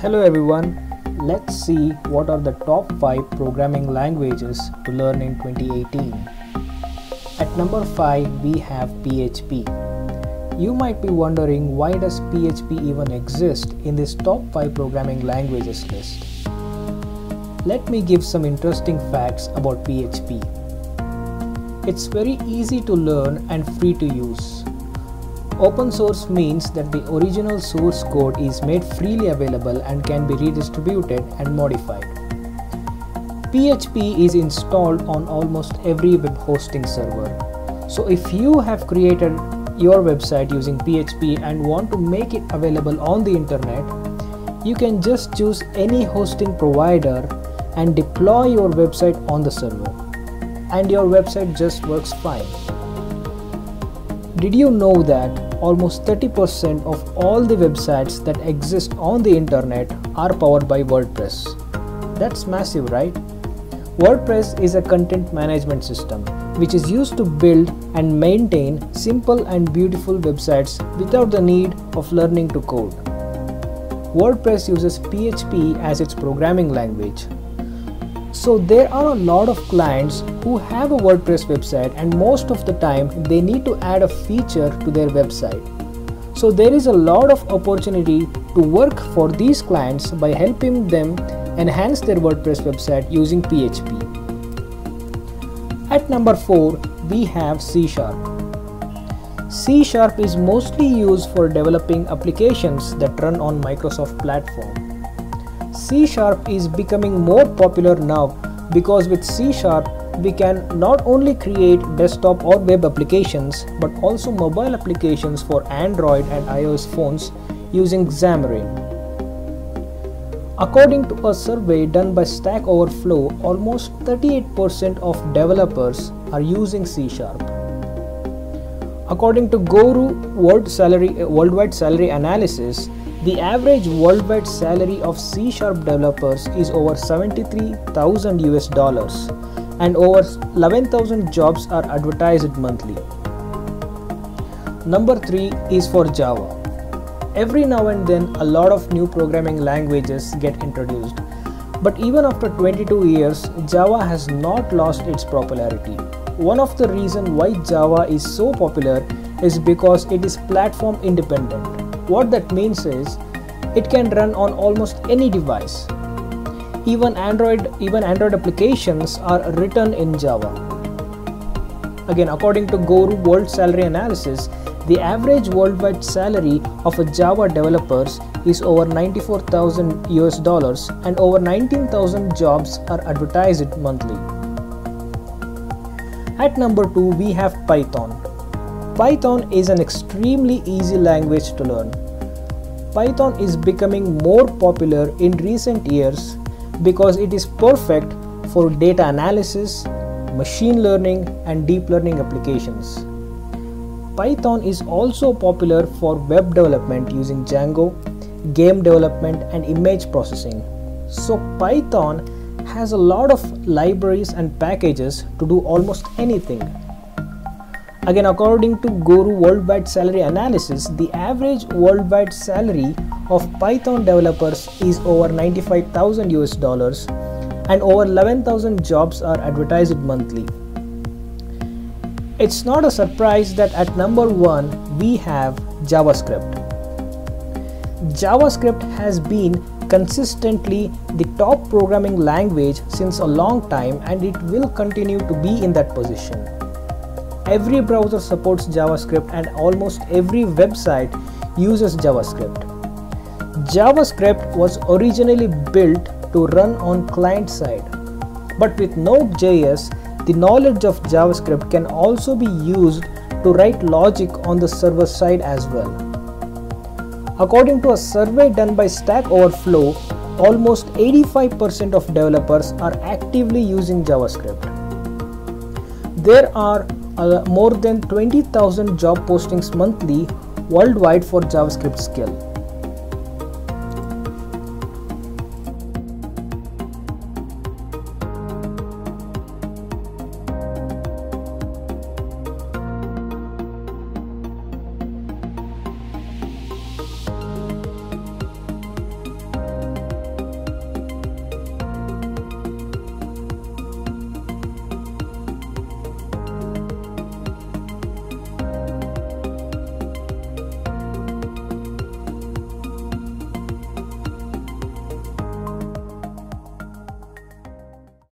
Hello everyone, let's see what are the top 5 programming languages to learn in 2018. At number 5 we have PHP. You might be wondering why does PHP even exist in this top 5 programming languages list. Let me give some interesting facts about PHP. It's very easy to learn and free to use. Open source means that the original source code is made freely available and can be redistributed and modified. PHP is installed on almost every web hosting server. So if you have created your website using PHP and want to make it available on the internet, you can just choose any hosting provider and deploy your website on the server. And your website just works fine. Did you know that almost 30% of all the websites that exist on the internet are powered by WordPress. That's massive, right? WordPress is a content management system which is used to build and maintain simple and beautiful websites without the need of learning to code. WordPress uses PHP as its programming language so there are a lot of clients who have a WordPress website and most of the time they need to add a feature to their website. So there is a lot of opportunity to work for these clients by helping them enhance their WordPress website using PHP. At number 4 we have C Sharp. C Sharp is mostly used for developing applications that run on Microsoft platform. C Sharp is becoming more popular now because with C Sharp we can not only create desktop or web applications but also mobile applications for Android and iOS phones using Xamarin. According to a survey done by Stack Overflow, almost 38% of developers are using C Sharp. According to Gooroo World Salary, Worldwide Salary Analysis, the average worldwide salary of C Sharp developers is over 73,000 US dollars and over 11,000 jobs are advertised monthly. Number 3 is for Java. Every now and then a lot of new programming languages get introduced. But even after 22 years, Java has not lost its popularity. One of the reasons why Java is so popular is because it is platform independent. What that means is it can run on almost any device. Even Android even Android applications are written in Java. Again, according to Gooroo World Salary Analysis, the average worldwide salary of a Java developers is over 94,000 US dollars and over 19,000 jobs are advertised monthly. At number 2 we have Python. Python is an extremely easy language to learn. Python is becoming more popular in recent years because it is perfect for data analysis, machine learning and deep learning applications. Python is also popular for web development using Django, game development and image processing. So Python has a lot of libraries and packages to do almost anything. Again, according to Gooroo Worldwide Salary Analysis, the average worldwide salary of Python developers is over 95,000 US dollars and over 11,000 jobs are advertised monthly. It's not a surprise that at number 1 we have JavaScript. JavaScript has been consistently the top programming language since a long time and it will continue to be in that position. Every browser supports JavaScript and almost every website uses JavaScript. JavaScript was originally built to run on client side, but with Node.js, the knowledge of JavaScript can also be used to write logic on the server side as well. According to a survey done by Stack Overflow, almost 85% of developers are actively using JavaScript. There are more than 20,000 job postings monthly worldwide for JavaScript skill.